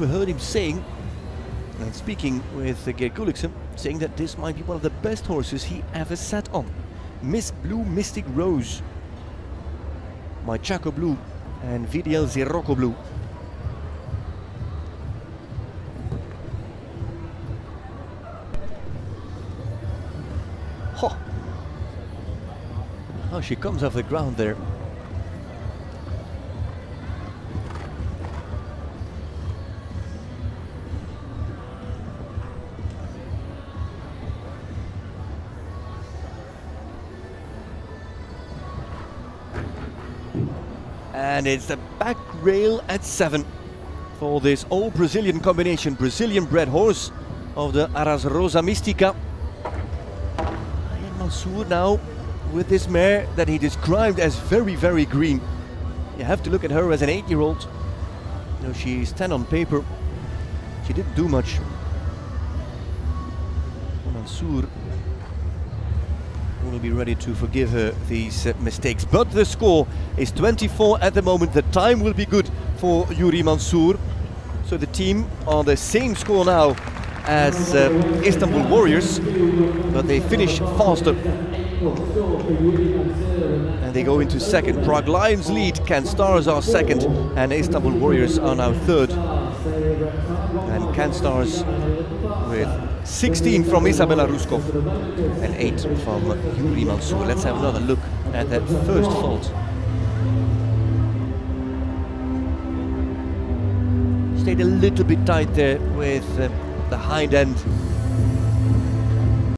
We heard him saying, and speaking with uh, Geir Gulliksen, saying that this might be one of the best horses he ever sat on. Miss Blue Mystic Rose, My Chacco Blue, and VDL Zirocco Blue. Ho! Oh, she comes off the ground there. And it's the back rail at seven for this old Brazilian combination, Brazilian bred horse of the Aras Rosa Mystica. And Mansur now with this mare that he described as very, very green. You have to look at her as an eight-year-old. You know, she's 10 on paper. She didn't do much. Mansur be ready to forgive her these uh, mistakes. But the score is 24 at the moment. The time will be good for Yuri Mansur. So the team on the same score now as uh, Istanbul Warriors, but they finish faster. And they go into second. Prague Lions lead, Cannes Stars are second, and Istanbul Warriors are now third. And Cannes Stars with 16 from Isabella Russekoff and 8 from Yuri Mansur. Let's have another look at that first fault. Stayed a little bit tight there with uh, the hind end